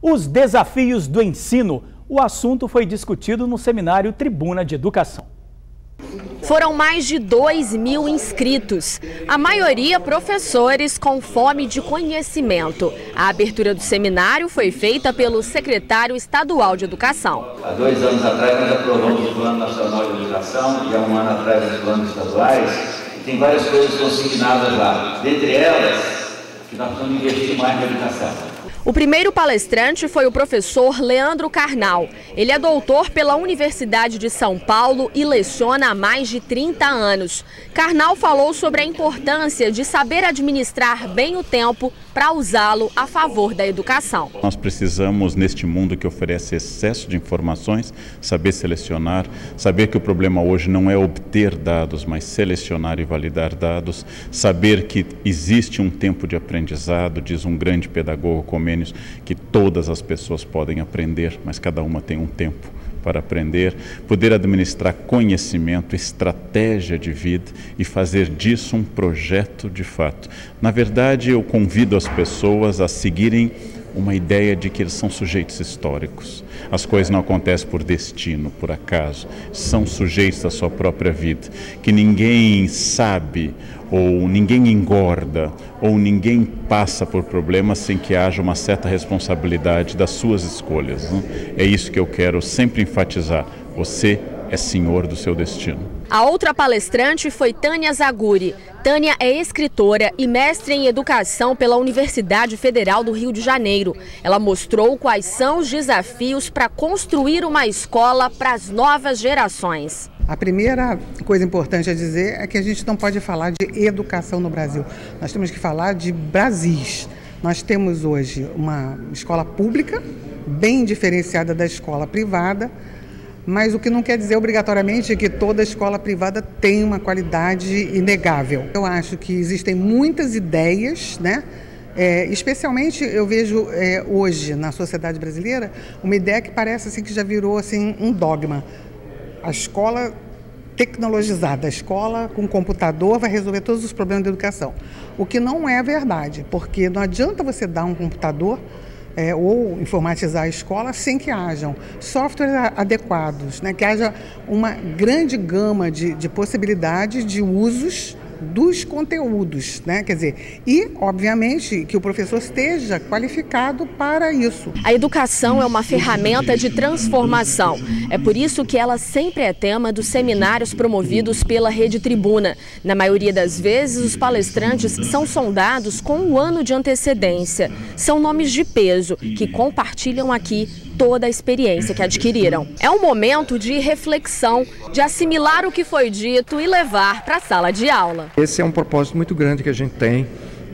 Os desafios do ensino. O assunto foi discutido no seminário Tribuna de Educação. Foram mais de 2 mil inscritos, a maioria professores com fome de conhecimento. A abertura do seminário foi feita pelo secretário estadual de Educação. Há dois anos atrás nós aprovamos o Plano Nacional de Educação e há um ano atrás os planos estaduais. E tem várias coisas consignadas lá, dentre elas que nós precisamos investir mais na educação. O primeiro palestrante foi o professor Leandro Carnal. Ele é doutor pela Universidade de São Paulo e leciona há mais de 30 anos. Carnal falou sobre a importância de saber administrar bem o tempo para usá-lo a favor da educação. Nós precisamos, neste mundo que oferece excesso de informações, saber selecionar, saber que o problema hoje não é obter dados, mas selecionar e validar dados, saber que existe um tempo de aprendizado, diz um grande pedagogo Comênio que todas as pessoas podem aprender, mas cada uma tem um tempo para aprender, poder administrar conhecimento, estratégia de vida e fazer disso um projeto de fato. Na verdade, eu convido as pessoas a seguirem uma ideia de que eles são sujeitos históricos. As coisas não acontecem por destino, por acaso, são sujeitos da sua própria vida, que ninguém sabe ou ninguém engorda ou ninguém passa por problemas sem que haja uma certa responsabilidade das suas escolhas. Né? É isso que eu quero sempre enfatizar. Você é senhor do seu destino. A outra palestrante foi Tânia Zaguri. Tânia é escritora e mestre em educação pela Universidade Federal do Rio de Janeiro. Ela mostrou quais são os desafios para construir uma escola para as novas gerações. A primeira coisa importante a dizer é que a gente não pode falar de educação no Brasil. Nós temos que falar de Brasis. Nós temos hoje uma escola pública, bem diferenciada da escola privada, mas o que não quer dizer obrigatoriamente que toda escola privada tem uma qualidade inegável. Eu acho que existem muitas ideias, né? É, especialmente eu vejo é, hoje na sociedade brasileira uma ideia que parece assim que já virou assim um dogma. A escola tecnologizada, a escola com computador vai resolver todos os problemas da educação. O que não é verdade, porque não adianta você dar um computador é, ou informatizar a escola sem que hajam softwares adequados, né? que haja uma grande gama de, de possibilidades de usos dos conteúdos, né? Quer dizer, e obviamente que o professor esteja qualificado para isso. A educação é uma ferramenta de transformação. É por isso que ela sempre é tema dos seminários promovidos pela Rede Tribuna. Na maioria das vezes, os palestrantes são sondados com um ano de antecedência. São nomes de peso que compartilham aqui toda a experiência que adquiriram. É um momento de reflexão, de assimilar o que foi dito e levar para a sala de aula. Esse é um propósito muito grande que a gente tem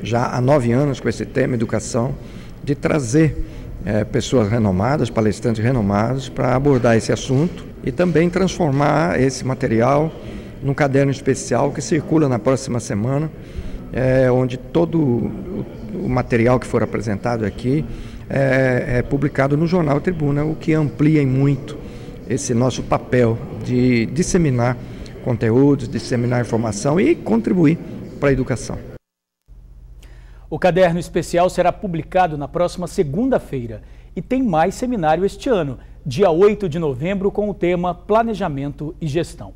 já há nove anos com esse tema educação, de trazer é, pessoas renomadas, palestrantes renomados, para abordar esse assunto e também transformar esse material num caderno especial que circula na próxima semana, é, onde todo o material que for apresentado aqui é, é publicado no jornal Tribuna, o que amplia muito esse nosso papel de disseminar conteúdos, disseminar informação e contribuir para a educação. O caderno especial será publicado na próxima segunda-feira e tem mais seminário este ano, dia 8 de novembro, com o tema Planejamento e Gestão.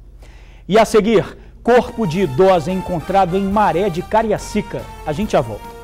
E a seguir, corpo de idosa encontrado em Maré de Cariacica. A gente já volta.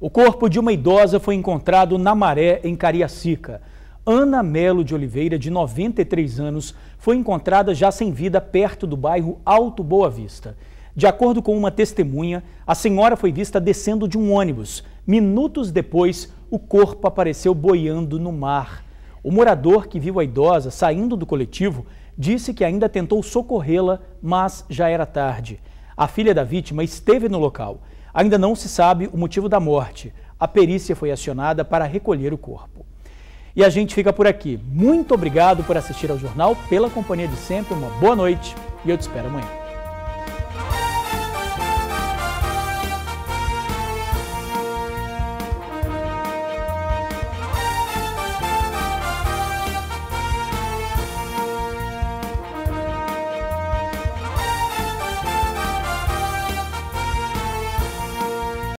O corpo de uma idosa foi encontrado na Maré, em Cariacica. Ana Melo de Oliveira, de 93 anos, foi encontrada já sem vida perto do bairro Alto Boa Vista. De acordo com uma testemunha, a senhora foi vista descendo de um ônibus. Minutos depois, o corpo apareceu boiando no mar. O morador que viu a idosa saindo do coletivo disse que ainda tentou socorrê-la, mas já era tarde. A filha da vítima esteve no local. Ainda não se sabe o motivo da morte. A perícia foi acionada para recolher o corpo. E a gente fica por aqui. Muito obrigado por assistir ao jornal, pela companhia de sempre, uma boa noite e eu te espero amanhã.